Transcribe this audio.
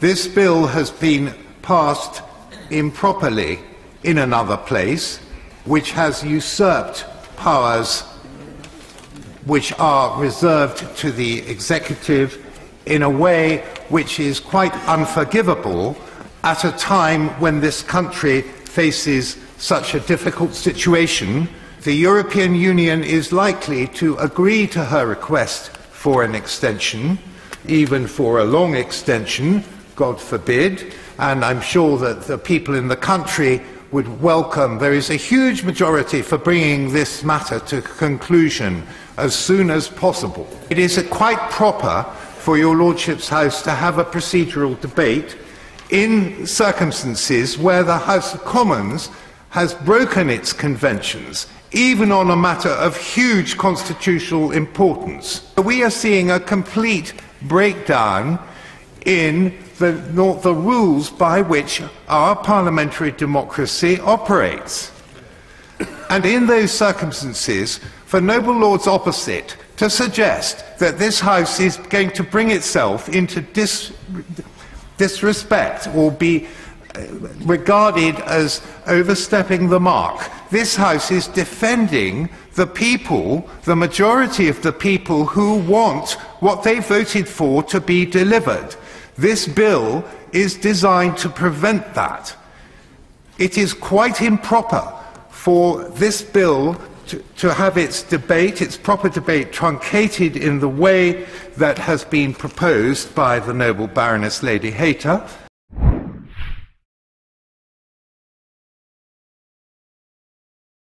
This bill has been passed improperly in another place, which has usurped powers which are reserved to the executive in a way which is quite unforgivable at a time when this country faces such a difficult situation. The European Union is likely to agree to her request for an extension, even for a long extension, God forbid, and I'm sure that the people in the country would welcome. There is a huge majority for bringing this matter to conclusion as soon as possible. It is quite proper for your Lordship's House to have a procedural debate in circumstances where the House of Commons has broken its conventions, even on a matter of huge constitutional importance. We are seeing a complete breakdown in the, the rules by which our parliamentary democracy operates. And in those circumstances, for noble lords opposite to suggest that this House is going to bring itself into dis disrespect or be uh, regarded as overstepping the mark. This House is defending the people, the majority of the people who want what they voted for to be delivered. This bill is designed to prevent that. It is quite improper for this bill to, to, have its debate, its proper debate, truncated in the way that has been proposed by the noble Baroness Lady Hayter.